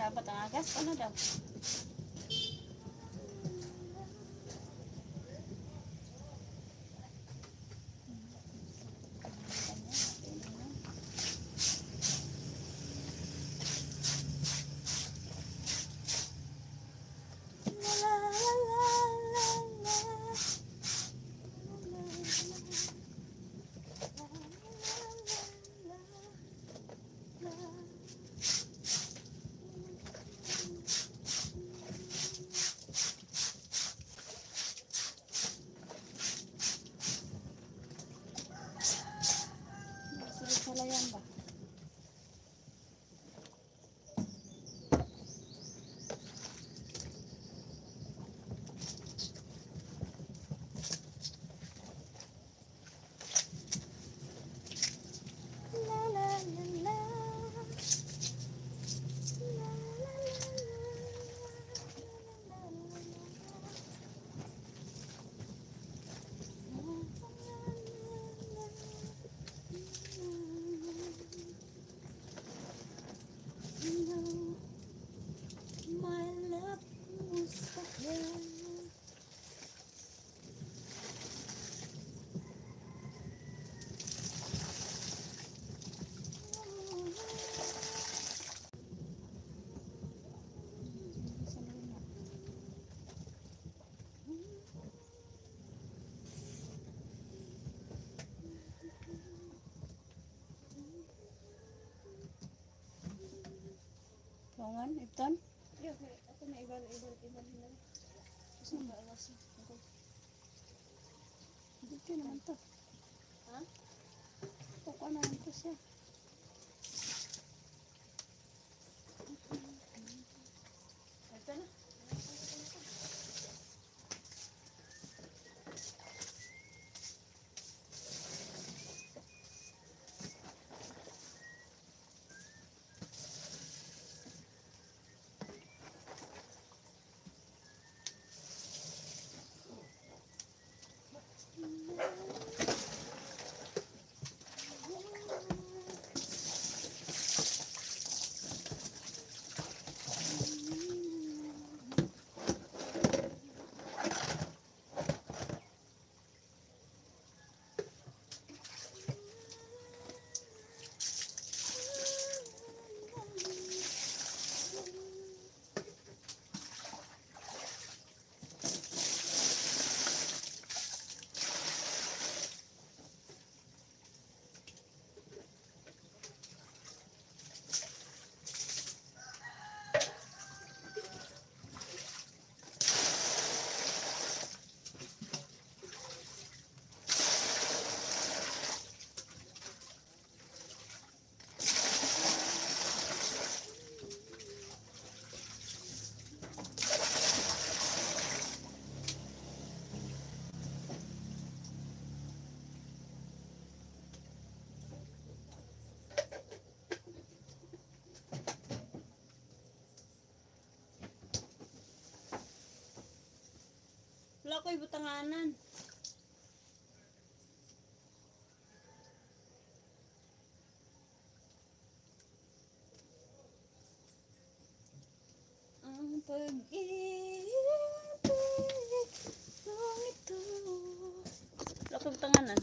udah apa tengah gas kan udah No. Tungan, itan. Yo, ako na iban, iban, iban, iban. Kasi maalas. Ako. Dito naman to. Ha? Kukuha naman to siya. Wala ko'y butanganan. Ang pag-ibig kong ito. Ko'y butanganan.